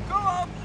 Go up!